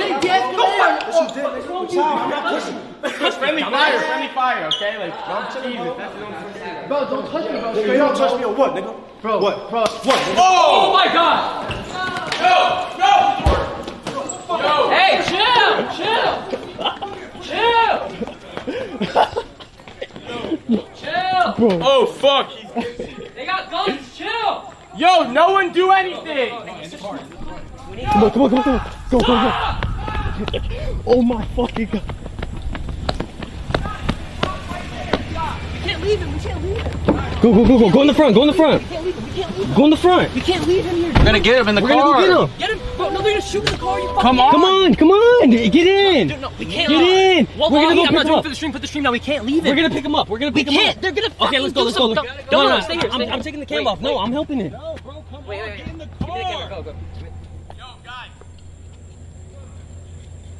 big de-escalator. Friendly fire, friendly fire, okay? Like, don't tease it. That's no Bro, don't touch me, bro. You don't touch me or what, nigga? Bro, What? bro. What? nigga? Oh my god! Hey, chill! Chill! Chill! Oh, fuck. They got guns, chill! Yo, no one do anything. Come on, come on, come on, come on. Go, go, go. Oh my fucking god. Leave him. We can't leave him. Go, go, go, go. Go in the front. Go in the front. We can't leave him. We can't leave him. Go in the front. We can't leave him here. We're gonna get him in the We're gonna go get him. Get him, bro. No, they're gonna shoot in the car. You fucking Come on. Come on, come on. Get in. Dude, no, we can't. Get in. Well, We're gonna go I'm pick not him doing up. for the stream. Put the stream now. We can't leave him. We're gonna pick him up. We're gonna We pick him can't. up. They're gonna. Okay, let's go. Let's go. some Let's dumb- No, No, no, no, stay here. I'm, stay I'm here. taking the cam Wait, off. No. I'm helping it. Wait, wait, wait. Give me the car. Go, go.